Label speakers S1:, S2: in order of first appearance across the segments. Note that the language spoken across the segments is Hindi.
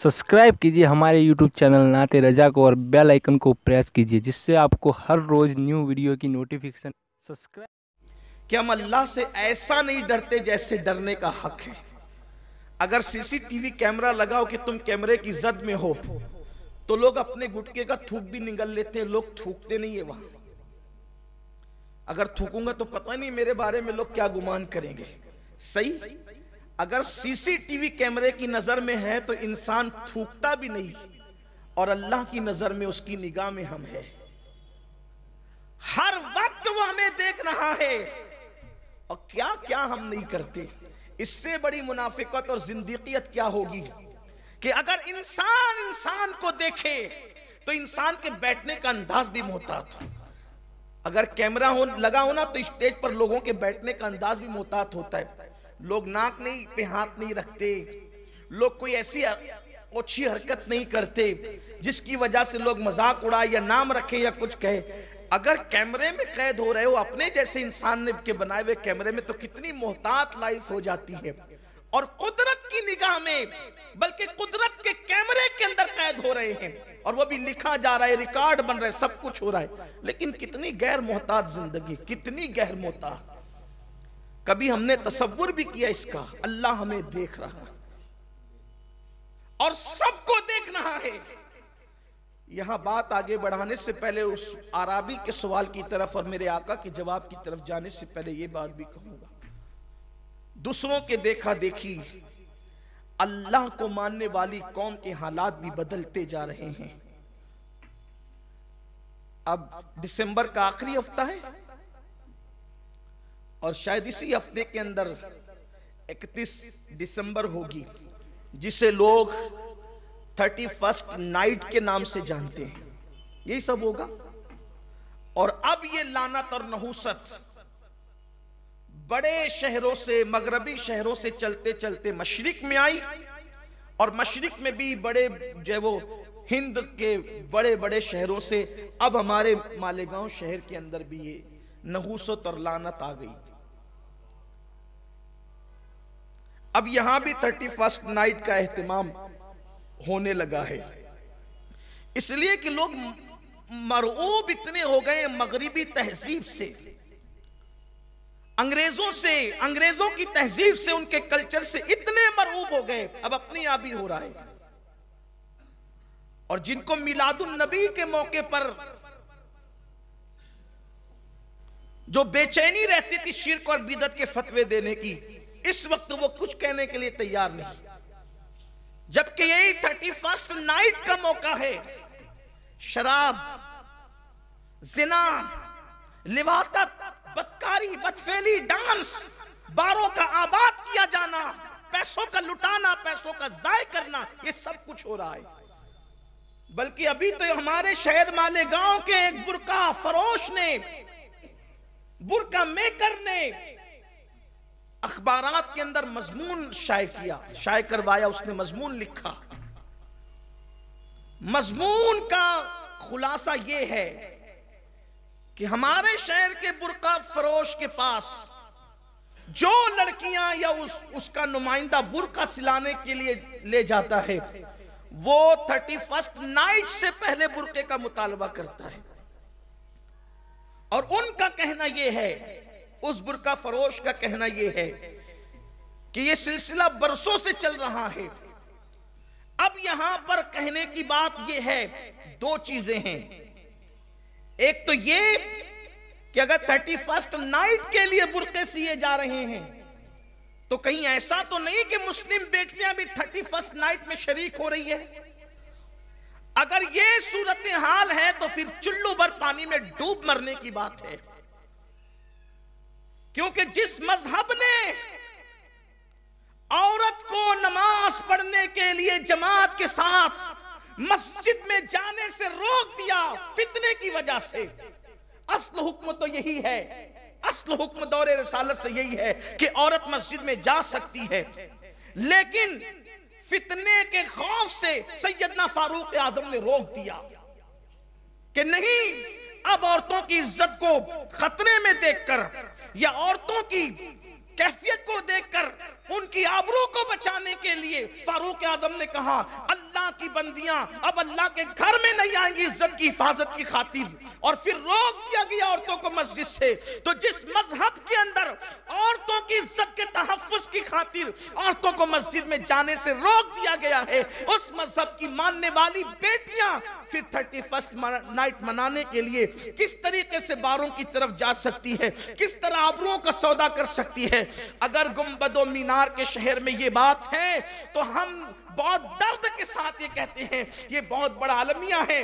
S1: सब्सक्राइब कीजिए हमारे यूट्यूब चैनल नाते रजा को और बेल आइकन को प्रेस कीजिए, जिससे आपको हर रोज़ न्यू वीडियो की नोटिफिकेशन सब्सक्राइब।
S2: कि हम अल्लाह से ऐसा नहीं डरते जैसे डरने का हक है। अगर सीसीटीवी कैमरा लगाओ कि तुम कैमरे की जद में हो तो लोग अपने गुटके का थूक भी निगल लेते हैं, लोग थूकते नहीं है वहाँ। अगर थूकूँगा तो पता नहीं मेरे बारे में लोग क्या गुमान करेंगे। सही? अगर सीसीटीवी कैमरे की नज़र में है तो इंसान थूकता भी नहीं और अल्लाह की नज़र में उसकी निगाह में हम है। हर वक्त वो हमें देख रहा है। और क्या क्या हम नहीं करते? इससे बड़ी मुनाफिकत और जिंदगियत क्या होगी? कि अगर इंसान इंसान को देखे तो इंसान के बैठने का अंदाज भी मोहतात हो। अगर कैमरा हो, लगा हो ना तो स्टेज पर लोगों के बैठने का अंदाज भी मोहतात होता है। लोग नाक नहीं, पे हाथ नहीं रखते। लोग कोई ऐसी ओछी हरकत नहीं करते, जिसकी वजह से लोग मज़ाक उड़ाए या नाम रखे या कुछ कहे। अगर कैमरे में कैद हो रहे हो, अपने जैसे इंसान ने के बनाए हुए कैमरे में तो कितनी मोहतात लाइफ हो जाती है। और कुदरत की निगाह में, बल्कि कुदरत के कैमरे के अंदर कैद हो रहे हैं, और वो भी लिखा जा रहा है, रिकॉर्ड बन रहा है, सब कुछ हो रहा है। लेकिन कितनी गैर मोहताज ज़िंदगी, कितनी गैर मोहताज कभी हमने तस्वुर भी किया इसका। अल्लाह हमें देख रहा और सबको देख रहा है। यहाँ बात आगे बढ़ाने से पहले उस आराबी के सवाल की तरफ़ और मेरे आका के जवाब की तरफ़ जाने से पहले यह बात भी कहूँगा। दूसरों के देखा देखी अल्लाह को मानने वाली कौम के हालात भी बदलते जा रहे हैं। अब दिसंबर का आखिरी हफ़्ता है। और शायद इसी हफ़्ते के अंदर 31 दिसंबर होगी, जिसे लोग थर्टी फ़र्स्ट नाइट के नाम से जानते हैं। यही सब होगा। और अब ये लानत और नहुसत बड़े शहरों से, मगरबी शहरों से चलते चलते मशरक में आई, और मशरक में भी बड़े, जो वो हिंद के बड़े बड़े शहरों से, अब हमारे मालेगांव शहर के अंदर भी ये नहुसत और लानत आ गई। अब यहाँ भी थर्टी फ़र्स्ट नाइट का एहतमाम होने लगा है। इसलिए कि लोग मरऊब इतने हो गए मगरबी तहजीब से। अंग्रेज़ों से, अंग्रेज़ों की तहजीब से उनके कल्चर से इतने मरऊब हो गए, अब अपनी आप ही हो रहा है। और जिनको मिलादुल नबी के मौके पर जो बेचैनी रहती थी शिरक और बिदत के फतवे देने की इस वक्त वो कुछ कहने के लिए तैयार नहीं। जबकि यही थर्टी फ़र्स्ट नाइट का मौका है। शराब, जिना लिवातत बदकारी, बदफेली, डांस, बारों का आबाद किया जाना, पैसों का लुटाना, पैसों का जाय करना, ये सब कुछ हो रहा है। बल्कि अभी तो हमारे शहर माले गाँव के एक बुरका फरोश ने, बुरका मेकर ने अखबारात के अंदर मजमून शाये किया, शाये करवाया, उसने मजमून लिखा। मजमून का खुलासा यह है कि हमारे शहर के बुरका फरोश के पास जो लड़कियाँ या उस, उसका नुमाइंदा बुरका सिलाने के लिए ले जाता है, वो थर्टी फ़र्स्ट नाइट से पहले बुरके का मुतालबा करता है। और उनका कहना यह है उस बुरका फरोश का कहना यह है कि यह सिलसिला बरसों से चल रहा है। अब यहाँ पर कहने की बात यह है, दो चीज़ें हैं। एक तो यह कि अगर थर्टी फ़र्स्ट नाइट के लिए बुरके सिए जा रहे हैं तो कहीं ऐसा तो नहीं कि मुस्लिम बेटियाँ भी थर्टी फ़र्स्ट नाइट में शरीक हो रही है। अगर यह सूरत हाल है तो फिर चुल्लू भर पानी में डूब मरने की बात है। क्योंकि जिस मज़हब ने औरत को नमाज़ पढ़ने के लिए जमात के साथ मस्जिद में जाने से रोक दिया फितने की वजह से, असल हुक्म तो यही है, असल हुक्म दौरे रसालत से यही है कि औरत मस्जिद में जा सकती है। लेकिन फितने के खौफ से सैयदना फारूक आज़म ने रोक दिया कि नहीं, अब औरतों की इज़्ज़त को खतरे में देखकर या औरतों की कैफियत को देखकर उनकी आबरू को बचाने के लिए फारूक आज़म ने कहा अल्लाह अल्लाह की बंदियाँ अब अल्लाह के घर में नहीं आएँगी, इज़्ज़त की हिफाजत की खातिर। और फिर रोक दिया गया औरतों को मस्जिद से। तो जिस मज़हब के अंदर औरतों की इज़्ज़त के तहफ़ुज़ की खातिर औरतों को मस्जिद में जाने से रोक दिया गया है, उस मज़हब की मानने वाली बेटियाँ फिर थर्टी फ़र्स्ट नाइट मनाने के लिए किस तरीके से बारों की तरफ़ जा सकती है, किस तरह आबरों का सौदा कर सकती है? अगर गुम्बदो मीनार के शहर में ये बात है तो हम बहुत दर्द के साथ ये कहते हैं, ये बहुत बड़ा अलमिया है।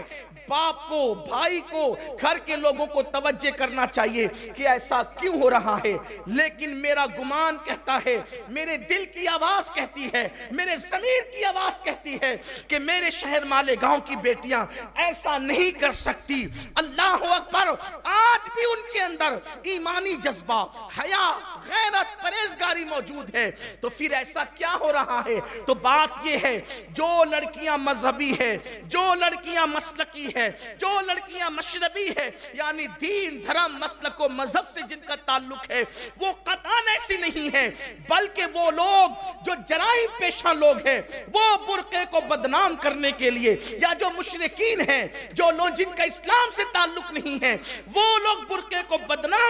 S2: बाप को, भाई को, घर के लोगों को तवज्जे करना चाहिए कि ऐसा क्यों हो रहा है। लेकिन मेरा गुमान कहता है, मेरे दिल की आवाज़ कहती है, मेरे जमीर की आवाज़ कहती है कि मेरे शहर माले गाँव की बेटियाँ ऐसा नहीं कर सकती। अल्लाह अकबर, आज भी उनके अंदर ईमानी जज्बा, हया, गैरत, परहेजगारी मौजूद है। तो फिर ऐसा क्या हो रहा है? तो बात यह है, जो लड़कियाँ मजहबी है, जो लड़कियाँ मसलकी है, जो लड़कियाँ मशरबी है, यानी दीन धर्म मसलक मज़हब से जिनका ताल्लुक है, वो कतान ऐसी नहीं है, बल्कि वो लोग, जो जराइम पेशा लोग हैं, वो बुरके को बदनाम करने के लिए, या जो मुशरकिन हैं, जो लोग जिनका इस्लाम से ताल्लुक नहीं है, वो लोग बुरके को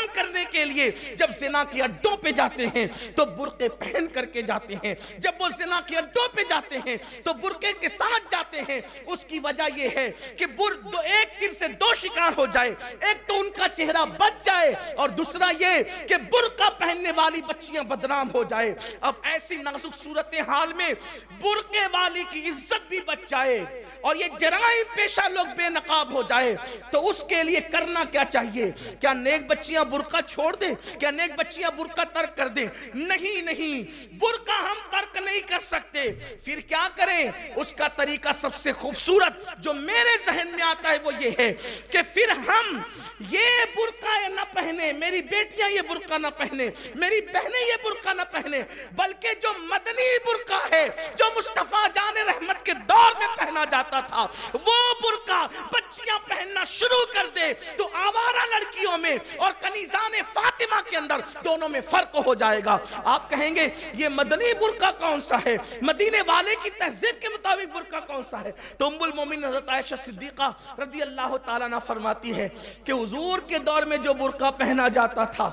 S2: बदनाम करने के लिए जब जिना के अड्डों पे जाते हैं तो बुरके पहन करके जाते हैं। जब वो जिना के अड्डों पे जाते हैं तो बुरके के साथ जाते हैं। उसकी वजह यह है कि बुर दो, एक तीर से दो शिकार हो जाए, एक तो उनका चेहरा बच जाए, और दूसरा ये कि बुरका पहनने वाली बच्चियाँ बदनाम हो जाए। अब ऐसी नाजुक सूरत हाल में बुरके वाली की इज़्ज़त भी बच जाए, और ये जराइम पेशा लोग बेनकाब हो जाए तो उसके लिए करना क्या चाहिए? क्या नेक बच्चियाँ बुरका छोड़ दे क्या नेक बच्चियाँ बुरका तर्क कर दे। नहीं नहीं, बुरका हम तर्क नहीं कर सकते। फिर क्या करें? उसका तरीका सबसे खूबसूरत जो मेरे जहन में आता है वो ये है कि फिर हम ये बुरका न पहने, मेरी बेटियाँ ये बुरका न पहने, मेरी बहनें ये बुरका न पहने, बल्कि जो मदनी बुरका है, जो मुस्तफ़ा जान रहमत के दौर में पहना जाता था, वो बुरका बच्चियाँ पहनना शुरू कर दे। तो आवारा लड़कियों में और कनीजान फातिमा के अंदर दोनों में फ़र्क हो जाएगा। आप कहेंगे, ये मदनी बुरका कौन सा है? मदीने वाले की तहजीब के मुताबिक बुरका कौन सा है? तो उम्मुल मोमिन हज़रत आयशा सिद्दीका रदी अल्लाह ताला फरमाती है कि हुजूर के दौर में जो बुरका पहना जाता था,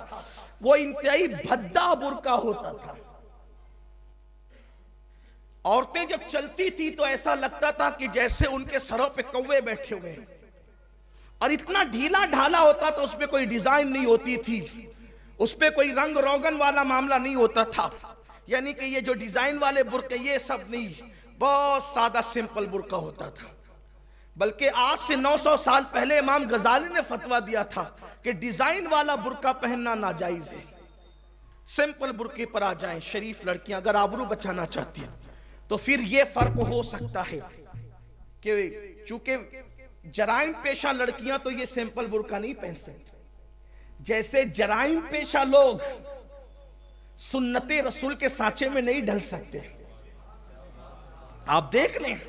S2: वो इंतहाई भद्दा बुरका होता था। औरतें जब चलती थी तो ऐसा लगता था कि जैसे उनके सरों पे कौवे बैठे हुए हैं। और इतना ढीला ढाला होता तो उसमें कोई डिज़ाइन नहीं होती थी। उस पर कोई रंग रोगन वाला मामला नहीं होता था। यानी कि ये जो डिज़ाइन वाले बुरके ये सब नहीं। बहुत सादा, सिंपल बुरका होता था। बल्कि आज से 900 साल पहले इमाम गजाली ने फतवा दिया था कि डिज़ाइन वाला बुरका पहनना नाजायज है। सिंपल बुरके पर आ जाएँ, शरीफ लड़कियाँ, अगर आबरू बचाना चाहती हैं तो फिर ये फ़र्क हो सकता है कि चूँकि जराइम पेशा लड़कियाँ तो ये सिंपल बुरका नहीं पहन सकती। जैसे जराइम पेशा लोग सुन्नते रसूल के सांचे में नहीं ढल सकते। आप देख लें,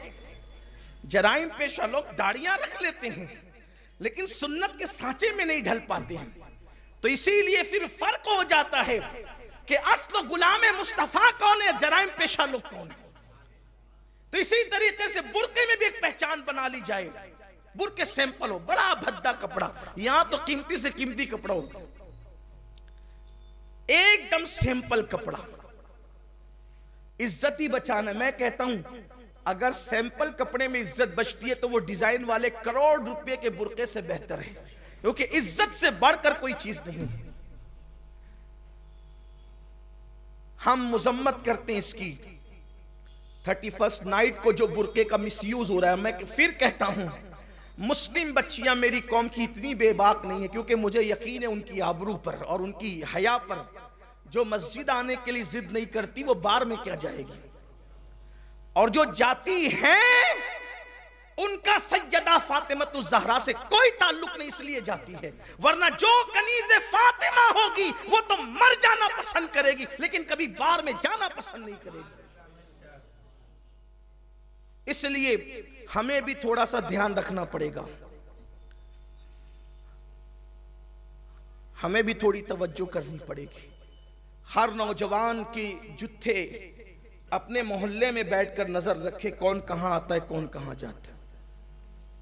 S2: जराइम पेशा लोग दाढ़ियाँ रख लेते हैं, लेकिन सुन्नत के सांचे में नहीं ढल पाते हैं। तो इसीलिए फिर फ़र्क हो जाता है कि असल गुलाम मुस्तफ़ा कौन है, जराइम पेशा लोग कौन है। तो इसी तरीके से बुरके में भी एक पहचान बना ली जाए। बुरके सैंपल हो, बड़ा भद्दा कपड़ा, यहाँ तो कीमती से कीमती कपड़ा होता एकदम सैंपल कपड़ा। इज़्ज़त ही बचाना, मैं कहता हूँ, अगर सैंपल कपड़े में इज़्ज़त बचती है तो वो डिज़ाइन वाले करोड़ रुपए के बुरके से बेहतर है, क्योंकि इज़्ज़त से बढ़कर कोई चीज़ नहीं है। हम मुजम्मत करते हैं इसकी। थर्टी फ़र्स्ट नाइट को जो बुरके का मिसयूज हो रहा है, मैं फिर कहता हूँ मुस्लिम बच्चियाँ मेरी कौम की इतनी बेबाक नहीं है क्योंकि मुझे यकीन है उनकी आबरू पर और उनकी हया पर जो मस्जिद आने के लिए जिद नहीं करती, वो बार में क्या जाएगी? और जो जाती हैं, उनका सैयदा फातिमा जहरा से कोई ताल्लुक नहीं, इसलिए जाती है। वरना जो कनीज फातिमा होगी, वो तो मर जाना पसंद करेगी, लेकिन कभी बार में जाना पसंद नहीं करेगी। इसलिए हमें भी थोड़ा सा ध्यान रखना पड़ेगा। हमें भी थोड़ी तवज्जो करनी पड़ेगी। हर नौजवान की जुत्थे अपने मोहल्ले में बैठकर नज़र रखे, कौन कहाँ आता है, कौन कहाँ जाता है।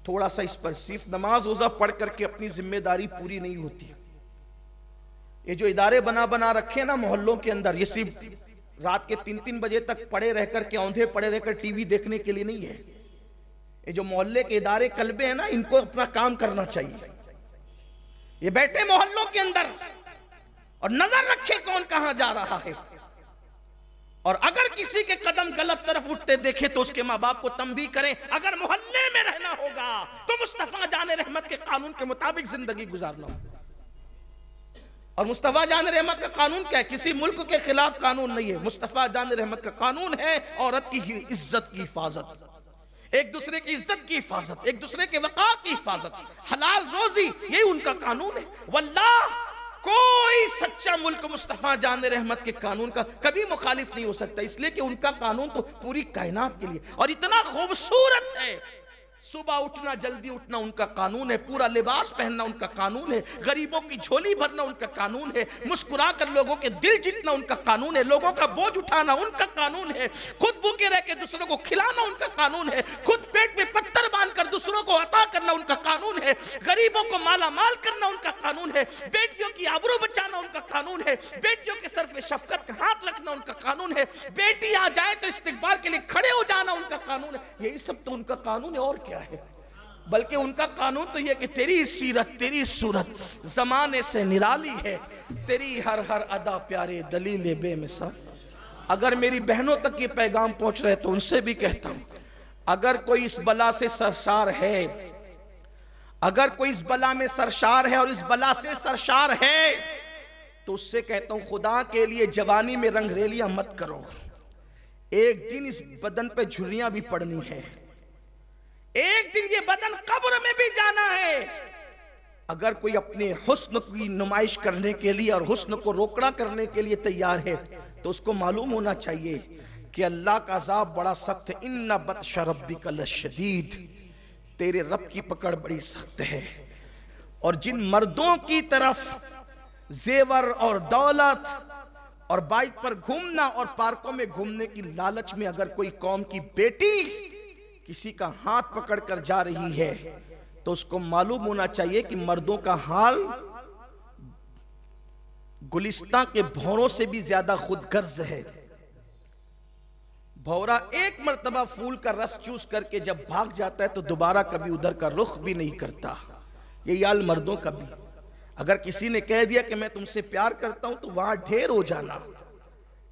S2: थोड़ा सा इस पर सिर्फ़ नमाज़ रोजा पढ़ करके अपनी ज़िम्मेदारी पूरी नहीं होती। ये जो इदारे बना बना रखे ना मोहल्लों के अंदर, ये सिर्फ़ रात के तीन तीन बजे तक पड़े रहकर के औंधे पड़े रहकर टीवी देखने के लिए नहीं है। ये जो मोहल्ले के इदारे कलबे हैं ना, इनको अपना काम करना चाहिए। ये बैठे मोहल्लों के अंदर और नज़र रखे कौन कहाँ जा रहा है। और अगर किसी के कदम गलत तरफ़ उठते देखे तो उसके माँ बाप को तंबी करें, अगर मोहल्ले में रहना होगा तो मुस्तफ़ा जान रहमत के कानून के मुताबिक ज़िंदगी गुजारना होगा। और मुस्तफ़ा जान रहमत का कानून क्या है? किसी मुल्क के खिलाफ कानून नहीं है। मुस्तफ़ा जान रहमत का कानून है, औरत की इज़्ज़त की हिफाजत। एक दूसरे की इज़्ज़त की हिफाजत, एक दूसरे के वक़ार की हिफाजत। हलाल रोजी ये उनका कानून है। वल्लाह, कोई सच्चा मुल्क मुस्तफ़ा जान रहमत के कानून का कभी मुखालिफ नहीं हो सकता। इसलिए कि उनका कानून तो पूरी कायनात के लिए। और इतना खूबसूरत है। सुबह उठना, जल्दी उठना उनका कानून है, पूरा लिबास पहनना उनका कानून है, गरीबों की झोली भरना उनका कानून है मुस्कुरा कर लोगों के दिल जीतना उनका कानून है, लोगों का बोझ उठाना उनका कानून है, खुद भूखे रह के दूसरों को खिलाना उनका कानून है, खुद पेट करना उनका कानून है। गरीबों को माला माल करना उनका कानून है। बेटियों की आबरू बचाना उनका कानून है। बेटियों के सर पे शफकत का हाथ रखना उनका कानून है। बेटी आ जाए तो इस्तेकबाल के लिए खड़े हो जाना उनका कानून है। यही सब तो उनका कानून है, और क्या है? बल्कि उनका कानून तो यह कि तेरी सीरत, तेरी सूरत जमाने से निराली है। तेरी हर हर अदा प्यारे दलील बेमिसाल। अगर मेरी बहनों तक ये पैगाम पहुँच रहे तो उनसे भी कहता हूँ, अगर कोई इस बला से सरसार है अगर कोई इस बला में सरसार है और इस बला से सरसार है तो उससे कहता हूँ, खुदा के लिए जवानी में रंगरेलियाँ मत करो। एक दिन इस बदन पे झुर्रियाँ भी पड़नी है। एक दिन ये बदन कब्र में भी जाना है। अगर कोई अपने हुस्न की नुमाइश करने के लिए और हुस्न को रोकड़ा करने के लिए तैयार है तो उसको मालूम होना चाहिए कि अल्लाह का अजाब बड़ा सख्त है। इन बदशरबी कल शदीद तेरे रब की पकड़ बड़ी सख्त है। और जिन मर्दों की तरफ़ जेवर और दौलत और बाइक पर घूमना और पार्कों में घूमने की लालच में अगर कोई कौम की बेटी किसी का हाथ पकड़ कर जा रही है तो उसको मालूम होना चाहिए कि मर्दों का हाल गुलिस्ता के भौरों से भी ज़्यादा खुद गर्ज है। भौरा एक मरतबा फूल का रस चूस करके जब भाग जाता है तो दोबारा कभी उधर का रुख भी नहीं करता। ये याल मर्दों का भी। अगर किसी ने कह दिया कि मैं तुमसे प्यार करता हूँ तो वहाँ ढेर हो जाना।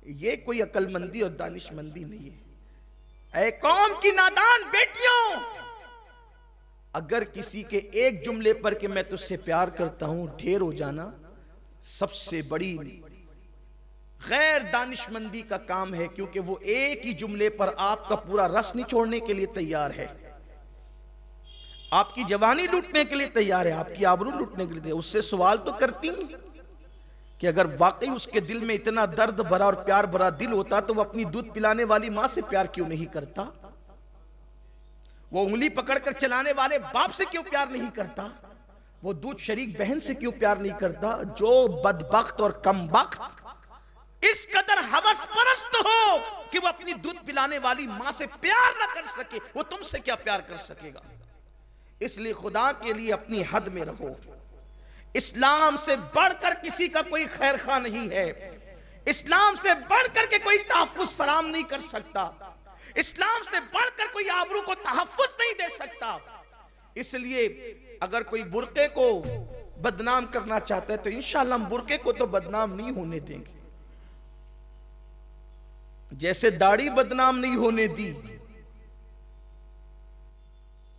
S2: ये कोई अकलमंदी और दानिशमंदी नहीं है। ऐ कौम की नादान बेटियों! अगर किसी के एक जुमले पर कि मैं तुझसे प्यार करता हूँ, ढेर हो जाना। सबसे बड़ी गैर दानिशमंदी का काम है, क्योंकि वो एक ही जुमले पर आपका पूरा रस निचोड़ने के लिए तैयार है। आपकी जवानी लूटने के लिए तैयार है, आपकी आबरू लूटने के लिए उससे सवाल तो करती कि अगर वाकई उसके दिल में इतना दर्द भरा और प्यार भरा दिल होता तो वो अपनी दूध पिलाने वाली माँ से प्यार क्यों नहीं करता? वो उंगली पकड़कर चलाने वाले बाप से क्यों प्यार नहीं करता? वो दूध शरीक बहन से क्यों प्यार नहीं करता? जो बदबख्त और कम वक्त इस कदर हवस परस्त हो कि वो अपनी दूध पिलाने वाली माँ से प्यार ना कर सके, वो तुमसे क्या प्यार कर सकेगा? इसलिए खुदा के लिए अपनी हद में रहो। इस्लाम से बढ़कर किसी का कोई खैर खा नहीं है। इस्लाम से बढ़कर के कोई तहफुज फराम नहीं कर सकता। इस्लाम से बढ़कर कोई आबरू को तहफुज नहीं दे सकता। इसलिए अगर कोई बुरके को बदनाम करना चाहता है तो हम बुरके को तो बदनाम नहीं होने देंगे। जैसे दाढ़ी बदनाम नहीं होने दी।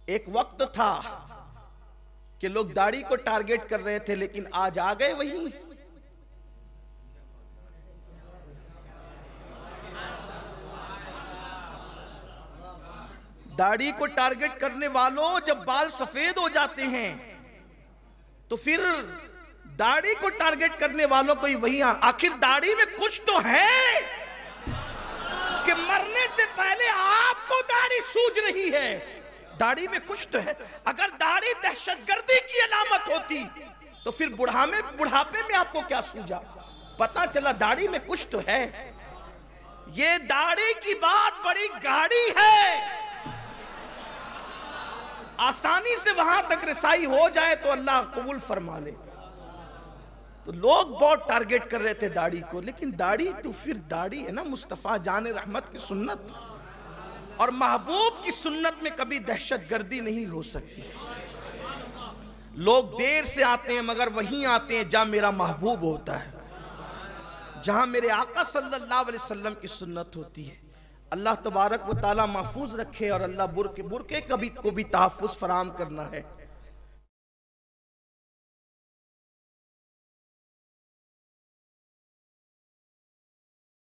S2: एक वक्त था कि लोग दाढ़ी को टारगेट कर रहे थे, लेकिन आज आ गए वही। दाढ़ी को टारगेट करने वालों जब बाल सफ़ेद हो जाते हैं तो फिर दाढ़ी को टारगेट करने वालों को ही वही आखिर दाढ़ी में कुछ तो है। सूझ रही है। दाढ़ी में कुछ तो है। अगर दाढ़ी दहशतगर्दी की अलामत होती तो फिर बुढ़ा में बुढ़ापे में आपको क्या सूझा? पता चला दाढ़ी में कुछ तो है। ये दाढ़ी की बात बड़ी गाड़ी है। आसानी से वहाँ तक रसाई हो जाए तो अल्लाह कबूल फरमा ले। तो लोग बहुत टारगेट कर रहे थे दाढ़ी को, लेकिन दाढ़ी तो फिर दाढ़ी है ना, मुस्तफ़ा जान रहमत की सुन्नत। और महबूब की सुन्नत में कभी दहशत गर्दी नहीं हो सकती। लोग देर से आते हैं, मगर वहीं आते हैं जहाँ मेरा महबूब होता है। जहाँ मेरे आका सल्लल्लाहु अलैहि वसल्लम की सुन्नत होती है। अल्लाह तबारक व ताला महफूज रखे और अल्लाह बुरके बुरके कभी को भी तहफ़ फराम करना है।